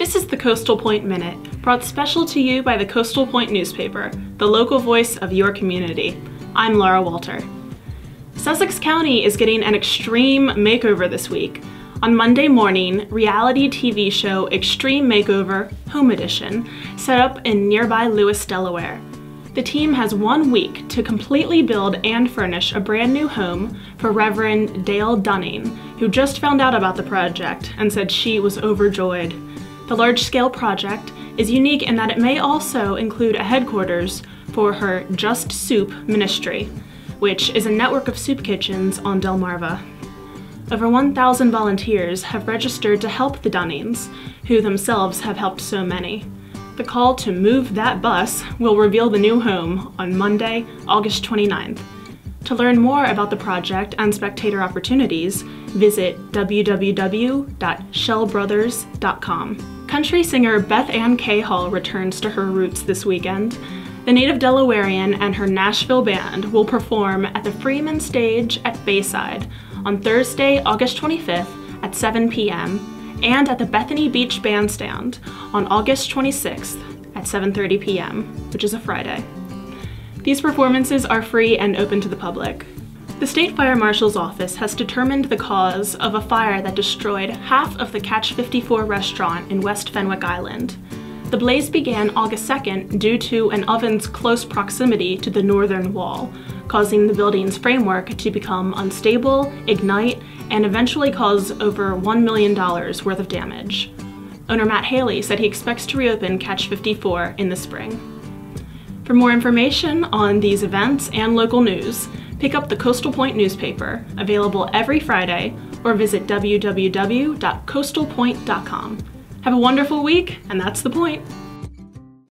This is the Coastal Point Minute, brought special to you by the Coastal Point newspaper, the local voice of your community. I'm Laura Walter. Sussex County is getting an extreme makeover this week. On Monday morning, reality TV show Extreme Makeover Home Edition set up in nearby Lewes, Delaware. The team has one week to completely build and furnish a brand new home for Reverend Dale Dunning, who just found out about the project and said she was overjoyed. The large scale project is unique in that it may also include a headquarters for her Just Soup ministry, which is a network of soup kitchens on Delmarva. Over 1,000 volunteers have registered to help the Dunnings, who themselves have helped so many. The call to move that bus will reveal the new home on Monday, August 29th. To learn more about the project and spectator opportunities, visit www.schellbrothers.com. Country singer Beth Ann Hall returns to her roots this weekend. The native Delawarean and her Nashville band will perform at the Freeman Stage at Bayside on Thursday, August 25th at 7 p.m. and at the Bethany Beach Bandstand on August 26th at 7.30 p.m., which is a Friday. These performances are free and open to the public. The State Fire Marshal's Office has determined the cause of a fire that destroyed half of the Catch 54 restaurant in West Fenwick Island. The blaze began August 2nd due to an oven's close proximity to the northern wall, causing the building's framework to become unstable, ignite, and eventually cause over $1 million worth of damage. Owner Matt Haley said he expects to reopen Catch 54 in the spring. For more information on these events and local news, pick up the Coastal Point newspaper, available every Friday, or visit www.coastalpoint.com. Have a wonderful week, and that's the point.